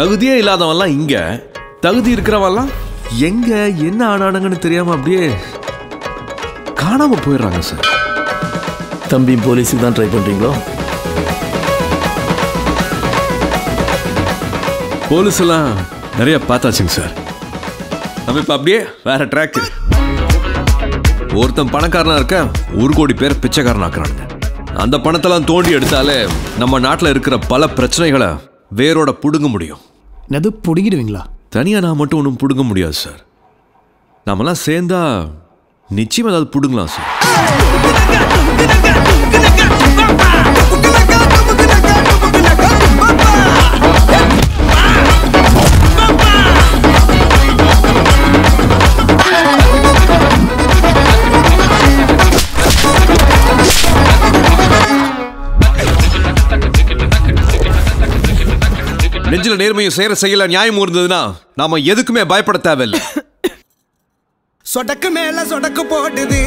தகுதியே இல்லாதவன்லாம் இங்க. தகுதி இருக்கிறவன்லாம் எங்க என்ன ஆனானுங்கன்னு தெரியாம அப்படியே காணாம போயிடுறாங்க சார். தம்பி போலீஸுக்கு தான் ட்ரை பண்ணுறீங்களோ போலீஸ் எல்லாம் நிறைய பார்த்தாச்சுங்க சார். நம்ம இப்ப அப்படியே வேற ட்ராக் ஒருத்தன் பணக்காரனா இருக்க ஒரு கோடி பேர் பிச்சைக்காரன் ஆக்குறானுங்க. அந்த பணத்தெல்லாம் தோண்டி எடுத்தாலே நம்ம நாட்டில் இருக்கிற பல பிரச்சனைகளை வேரோட புடுங்க முடியும். என்னது பிடுங்கிடுவீங்களா? தனியாக நான் மட்டும் ஒன்றும் பிடுங்க முடியாது சார் நாமெல்லாம் சேர்ந்தா நிச்சயம் ஏதாவது பிடுங்கலாம் சார் நெஞ்சில நேர்மையும் செய்யற செய்யல நியாயம் இருந்ததுன்னா நாம எதுக்குமே பயப்பட தேவையில்லை. சொடக்கு மேல சொடக்கு போட்டுது